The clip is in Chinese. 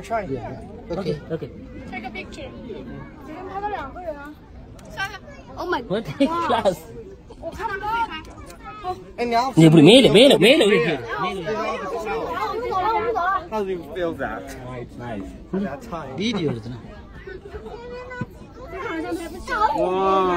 trying，Okay. Okay. Take a picture. 今天拍了两个人啊。三个。Oh my God. 我看不到。哎，你要？你不没了，没了，没了，没了。How do you feel that? Nice. Video 是？哇。